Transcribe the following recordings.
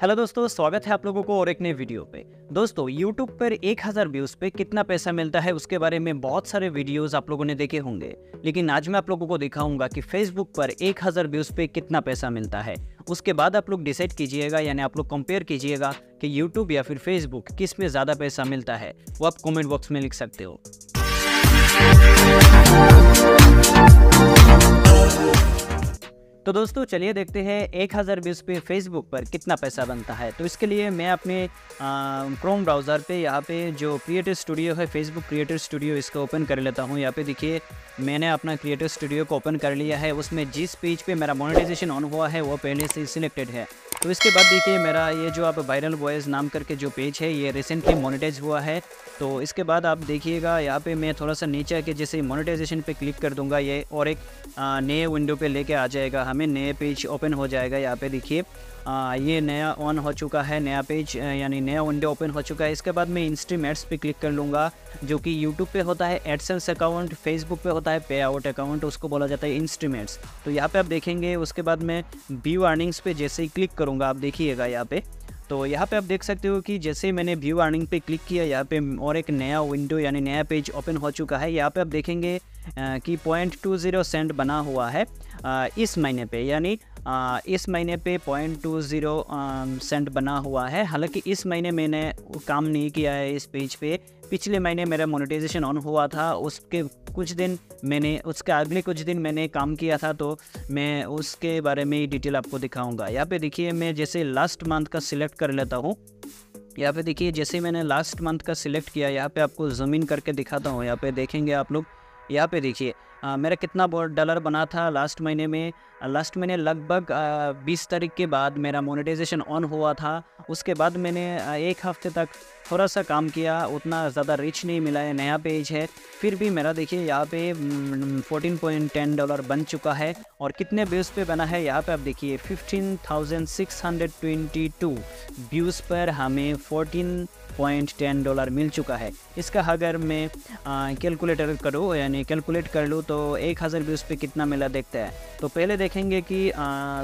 Hello दोस्तों, स्वागत है आप लोगों को और एक नए वीडियो पे। दोस्तों यूट्यूब पर 1000 व्यूज़ पे कितना पैसा मिलता है उसके बारे में बहुत सारे वीडियोस आप लोगों ने देखे होंगे। लेकिन आज मैं आप लोगों को दिखाऊँगा कि फेसबुक पर 1000 व्यूज़ पे कितना पैसा मिलता है। उसके बाद आप लोग डिसाइड कीजिएगा, यानी आप लोग कंपेयर कीजिएगा कि यूट्यूब या फिर फेसबुक किसमें ज़्यादा पैसा मिलता है। वो आप कॉमेंट बॉक्स में लिख सकते हो। तो दोस्तों, चलिए देखते हैं एक हज़ार बीस पे फेसबुक पर कितना पैसा बनता है। तो इसके लिए मैं अपने क्रोम ब्राउज़र पे यहाँ पे जो क्रिएटिव स्टूडियो है फेसबुक क्रिएटिव स्टूडियो इसको ओपन कर लेता हूँ। यहाँ पे देखिए, मैंने अपना क्रिएटिव स्टूडियो को ओपन कर लिया है। उसमें जिस पेज पे मेरा मोनेटाइजेशन ऑन हुआ है, वो पहले से सिलेक्टेड है। तो इसके बाद देखिए, मेरा ये जो आप वायरल वॉइस नाम करके जो पेज है, ये रिसेंटली मोनिटाइज हुआ है। तो इसके बाद आप देखिएगा, यहाँ पे मैं थोड़ा सा नीचे आके जैसे मोनेटाइजेशन पे क्लिक कर दूँगा ये, और एक नए विंडो पे लेके आ जाएगा। हमें नए पेज ओपन हो जाएगा यहाँ पे देखिए। ये नया ऑन हो चुका है, नया पेज यानी नया विंडो ओपन हो चुका है। इसके बाद मैं इंस्ट्रीमेट्स पे क्लिक कर लूँगा, जो कि यूट्यूब पे होता है एडसेंस अकाउंट फेसबुक पे होता है पे आउट अकाउंट उसको बोला जाता है इंस्ट्रीमेट्स तो यहाँ पे आप देखेंगे, उसके बाद मैं व्यू अर्निंग्स पे जैसे ही क्लिक करूँगा, आप देखिएगा यहाँ पे। तो यहाँ पे आप देख सकते हो कि जैसे मैंने व्यू अर्निंग पे क्लिक किया, यहाँ पे और एक नया विंडो यानी नया पेज ओपन हो चुका है। यहाँ पे आप देखेंगे कि पॉइंट टू ज़ीरो सेंट बना हुआ है इस महीने पे। यानी इस महीने पे पॉइंट टू ज़ीरो सेंट बना हुआ है। हालाँकि इस महीने मैंने काम नहीं किया है इस पेज पे। पिछले महीने मेरा मोनेटाइजेशन ऑन हुआ था, उसके कुछ दिन मैंने, उसके अगले कुछ दिन मैंने काम किया था तो मैं उसके बारे में ही डिटेल आपको दिखाऊँगा। यहाँ पे देखिए, मैं जैसे लास्ट मंथ का सिलेक्ट कर लेता हूँ। यहाँ पे देखिए, जैसे मैंने लास्ट मंथ का सिलेक्ट किया, यहाँ पे आपको ज़मीन करके दिखाता हूँ। यहाँ पे देखेंगे आप लोग। यहाँ पे देखिए मेरा कितना डॉलर बना था लास्ट महीने में। लास्ट महीने लगभग बीस तारीख के बाद मेरा मोनेटाइजेशन ऑन हुआ था। उसके बाद मैंने एक हफ़्ते तक थोड़ा सा काम किया, उतना ज़्यादा रिच नहीं मिला है नया पेज है। फिर भी मेरा देखिए, यहाँ पे फोर्टीन पॉइंट टेन डॉलर बन चुका है। और कितने व्यूज़ पे बना है, यहाँ पे आप देखिए, fifteen thousand six hundred twenty two views पर हमें फोर्टीन पॉइंट टेन डॉलर मिल चुका है। इसका अगर मैं कैलकुलेटर करूँ, यानी कैलकुलेट कर लूँ तो एक हज़ार व्यूज़ पे कितना मिला देखता है। तो पहले देखेंगे कि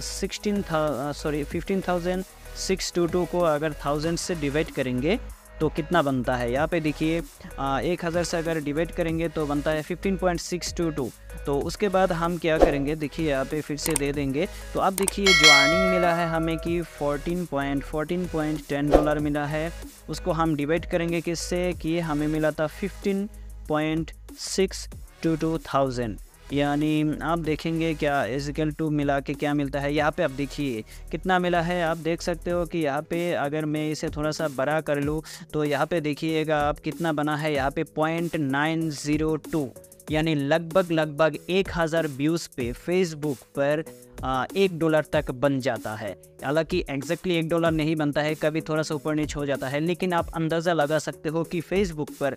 sixteen sorry fifteen thousand six two two को अगर थाउज़ेंड से डिवाइड करेंगे तो कितना बनता है? यहाँ पे देखिए एक हज़ार से अगर डिवाइड करेंगे तो बनता है fifteen point six two two तो उसके बाद हम क्या करेंगे? देखिए, यहाँ पे फिर से दे देंगे। तो अब देखिए, जो अर्निंग मिला है हमें कि fourteen point fourteen point ten dollar मिला है। उसको हम डिवाइड करेंगे किससे? कि हमें मिला था fifteen point six two two thousand यानी आप देखेंगे क्या इजिकल टू मिला के क्या मिलता है। यहाँ पे आप देखिए, कितना मिला है? आप देख सकते हो कि यहाँ पे अगर मैं इसे थोड़ा सा बड़ा कर लूँ तो यहाँ पे देखिएगा आप कितना बना है। यहाँ पे पॉइंट नाइन ज़ीरो टू यानी लगभग लगभग एक हज़ार व्यूज़ पे फेसबुक पर एक डॉलर तक बन जाता है। हालाँकि एग्जैक्टली एक डॉलर नहीं बनता है कभी थोड़ा सा ऊपर नीच हो जाता है लेकिन आप अंदाज़ा लगा सकते हो कि फेसबुक पर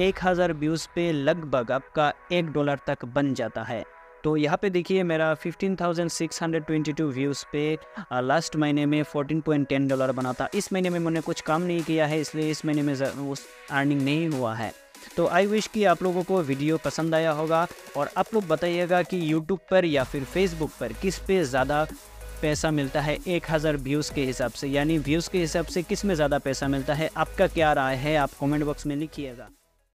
एक हज़ार व्यूज़ पे लगभग आपका एक डॉलर तक बन जाता है। तो यहाँ पे देखिए मेरा 15,622 व्यूज़ पे लास्ट महीने में 14.10 डॉलर बना था। इस महीने में मैंने कुछ काम नहीं किया है इसलिए इस महीने में उस अर्निंग नहीं हुआ है। तो आई विश कि आप लोगों को वीडियो पसंद आया होगा और आप लोग बताइएगा कि यूट्यूब पर या फिर फेसबुक पर किस पे ज़्यादा पैसा मिलता है, एक हज़ार व्यूज़ के हिसाब से। यानी व्यूज़ के हिसाब से किसमें ज़्यादा पैसा मिलता है? आपका क्या राय है? आप कमेंट बॉक्स में लिखिएगा।